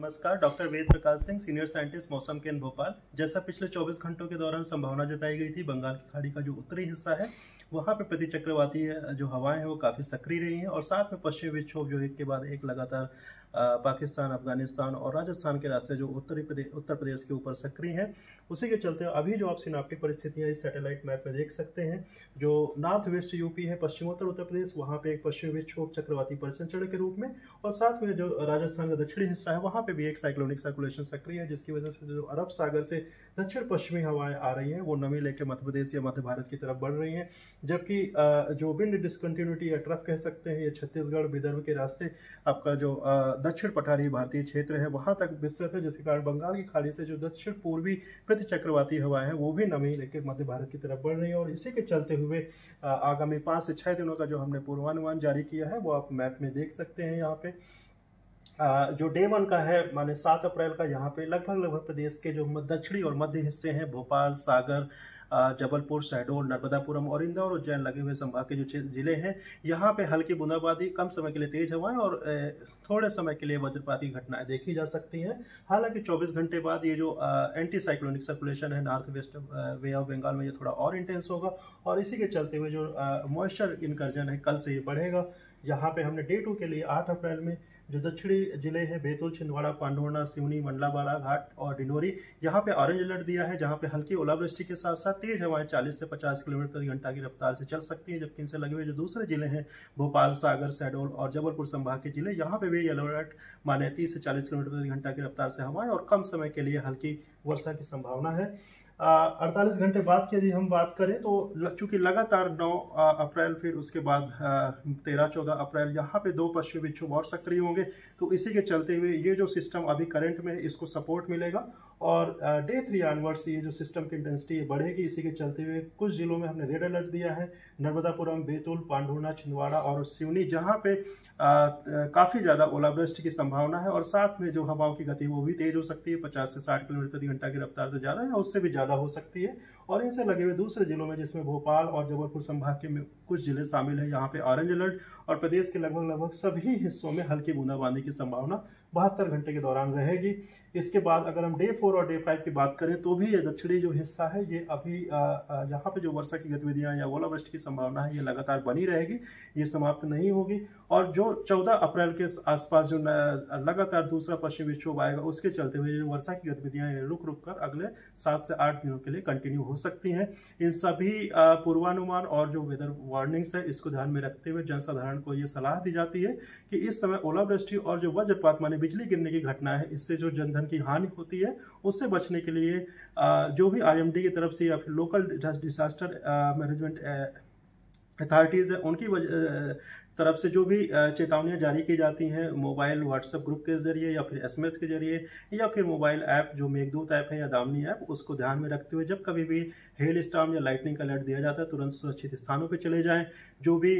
नमस्कार, doctor Ved Prakash Singh, senior scientist, मौसम केंद्र भोपाल। जैसा पिछले 24 घंटों के दौरान संभावना जताई गई थी, बंगाल की खाड़ी का जो उत्तरी हिस्सा है, वहाँ पर प्रति चक्रवाती जो हवाएँ हैं, वो काफ़ी सक्रिय रही हैं और साथ में पश्चिमी विक्षोभ जो एक के बाद एक लगातार पाकिस्तान, अफ़गानिस्तान और राजस्थान के रास्ते जो उत्तरी प्रदेश उत्तर प्रदेश के ऊपर सक्रिय हैं। उसी के चलते अभी जो आप सिनाप्टिक परिस्थितियाँ इस सैटेलाइट मैप में देख सकते हैं, जो नॉर्थ वेस्ट यूपी है, पश्चिमोत्तर उत्तर प्रदेश, वहाँ पे एक पश्चिमी विक्षोभ चक्रवाती परिसंचरण के रूप में, और साथ में जो राजस्थान का दक्षिणी हिस्सा है, वहाँ पर भी एक साइक्लोनिक सर्कुलेशन सक्रिय है, जिसकी वजह से जो अरब सागर से दक्षिण पश्चिमी हवाएँ आ रही हैं, वो नमी लेकर मध्य प्रदेश या मध्य भारत की तरफ़ बढ़ रही हैं। जबकि जो विंड डिसकंटिन्यूटी या ट्रफ कह सकते हैं, ये छत्तीसगढ़ विदर्भ के रास्ते आपका जो दक्षिण पठारी भारतीय क्षेत्र है, वहाँ तक विस्तृत है, जिसके कारण बंगाल की खाड़ी से जो दक्षिण पूर्वी प्रति चक्रवाती हवा है, वो भी नमी लेकर मध्य भारत की तरफ़ बढ़ रही है और इसी के चलते हुए आगामी पाँच से छः दिनों का जो हमने पूर्वानुमान जारी किया है, वो आप मैप में देख सकते हैं यहाँ पे। जो डे वन का है, माने सात अप्रैल का, यहाँ पे लगभग लगभग प्रदेश के जो दक्षिणी और मध्य हिस्से हैं, भोपाल, सागर जबलपुर शहडोल नर्मदापुरम और इंदौर उज्जैन लगे हुए संभाग के जो ज़िले हैं, यहाँ पे हल्की बूंदाबांदी, कम समय के लिए तेज हवाएँ और थोड़े समय के लिए वज्रपाती घटनाएँ देखी जा सकती हैं। हालाँकि 24 घंटे बाद ये जो एंटी साइक्लोनिक सर्कुलेशन है north west bay of Bengal में ये थोड़ा और इंटेंस होगा और इसी के चलते हुए जो मॉइस्चर इनकर्जन है, कल से ये बढ़ेगा। यहाँ पे हमने डे टू के लिए आठ अप्रैल में जो दक्षिणी ज़िले हैं, बैतूल, छिंदवाड़ा पांडुर्णा सिवनी मंडला बालाघाट और डिंडोरी, यहाँ पे ऑरेंज अलर्ट दिया है, जहाँ पे हल्की ओलावृष्टि के साथ साथ तेज हवाएँ 40 से 50 किलोमीटर प्रति घंटा की रफ्तार से चल सकती है, जबकि इनसे लगे हुए जो दूसरे ज़िले हैं, भोपाल, सागर, शहडोल और जबलपुर संभाग के ज़िले, यहाँ पे भी येलो अलर्ट माने तीस से चालीस किलोमीटर प्रति घंटा की रफ्तार से हवाएँ और कम समय के लिए हल्की वर्षा की संभावना है। अड़तालीस घंटे बाद की यदि हम बात करें तो चूँकि लगातार 9 अप्रैल, फिर उसके बाद तेरह, चौदह अप्रैल, यहाँ पे दो पश्चिमी विक्षोभ और सक्रिय होंगे। तो इसी के चलते हुए ये जो सिस्टम अभी करंट में इसको सपोर्ट मिलेगा। और डे थ्री ऑनवर्ड्स ये जो सिस्टम की इंटेंसिटी बढ़ेगी, इसी के चलते हुए कुछ जिलों में हमने रेड अलर्ट दिया है। नर्मदापुरम, बैतूल पांडुना छिंदवाड़ा और सिवनी, जहाँ पे काफ़ी ज़्यादा ओलावृष्टि की संभावना है और साथ में जो हवाओं की गति वो भी तेज हो सकती है। पचास से साठ किलोमीटर प्रति घंटा की रफ्तार से ज़्यादा या उससे भी ज़्यादा हो सकती है। और इनसे लगे हुए दूसरे जिलों में, जिसमें भोपाल और जबलपुर संभाग के में कुछ ज़िले शामिल हैं, यहाँ पे ऑरेंज अलर्ट और प्रदेश के लगभग लगभग सभी हिस्सों में हल्की बूंदाबांदी की संभावना बहत्तर घंटे के दौरान रहेगी। इसके बाद अगर हम डे फोर और डे फाइव की बात करें तो भी ये दक्षिणी जो हिस्सा है, ये अभी यहाँ पे जो वर्षा की गतिविधियाँ या ओलावृष्टि की संभावना है, ये लगातार बनी रहेगी, ये समाप्त नहीं होगी। और जो 14 अप्रैल के आसपास जो लगातार दूसरा पश्चिम विक्षोभ आएगा, उसके चलते हुए वर्षा की गतिविधियाँ रुक रुक कर अगले सात से आठ दिनों के लिए कंटिन्यू हो सकती हैं। इन सभी पूर्वानुमान और जो वेदर वार्निंग्स है, इसको ध्यान में रखते हुए जनसाधारण को ये सलाह दी जाती है कि इस समय ओलावृष्टि और जो वज्रपात, माने बिजली गिरने की घटना है, इससे जो जनधन की हानि होती है, उससे बचने के लिए जो भी आईएमडी की तरफ़ से या फिर लोकल डिजास्टर मैनेजमेंट अथॉरिटीज़ है, उनकी तरफ़ से जो भी चेतावनियाँ जारी की जाती हैं, मोबाइल व्हाट्सएप ग्रुप के ज़रिए या फिर एसएमएस के ज़रिए, या फिर मोबाइल ऐप जो मेघदूत ऐप है या दामनी ऐप उसको ध्यान में रखते हुए जब कभी भी हेल स्टाम या लाइटनिंग का अलर्ट दिया जाता है, तुरंत सुरक्षित स्थानों पर चले जाएँ। जो भी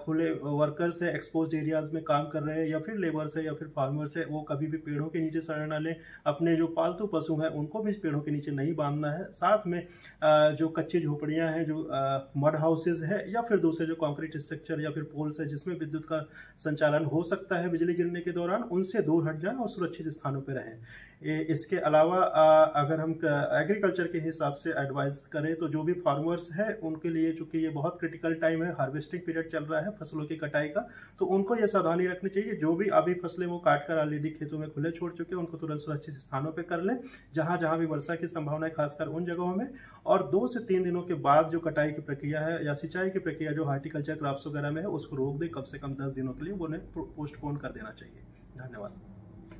खुले वर्कर्स है एक्सपोज एरियाज़ में काम कर रहे हैं, या फिर लेबर्स है, या फिर फार्मर्स है, वो कभी भी पेड़ों के नीचे शरण न लें। अपने जो पालतू पशु हैं, उनको भी पेड़ों के नीचे नहीं बांधना है। साथ में जो कच्ची झोपड़ियाँ हैं, जो मड हाउसेज है, या फिर दूसरे जो कॉन्क्रीट स्ट्रक्चर या फिर पोल्स है जिसमें विद्युत का संचालन हो सकता है बिजली गिरने के दौरान, उनसे दूर हट जाएँ और सुरक्षित स्थानों पर रहें। इसके अलावा अगर हम एग्रीकल्चर के हिसाब से एडवाइस करें तो जो भी फार्मर्स है, उनके लिए चूँकि ये बहुत क्रिटिकल टाइम है हार्वेस्टिंग पीरियड चल रहा है फ़सलों की कटाई का तो उनको ये सावधानी रखनी चाहिए। जो भी अभी फ़सलें वो काट कर ऑलरेडी खेतों में खुले छोड़ चुके हैं, उनको तुरंत सुरक्षित स्थानों पर कर लें, जहाँ जहाँ भी वर्षा की संभावना है, खासकर उन जगहों में। और दो से तीन दिनों के बाद जो कटाई की प्रक्रिया है, या सिंचाई की प्रक्रिया, जो हार्टिकल्चर क्रॉप्स वगैरह में है, उसको रोक दे। कम से कम दस दिनों के लिए उन्हें पोस्टपोन कर देना चाहिए। धन्यवाद।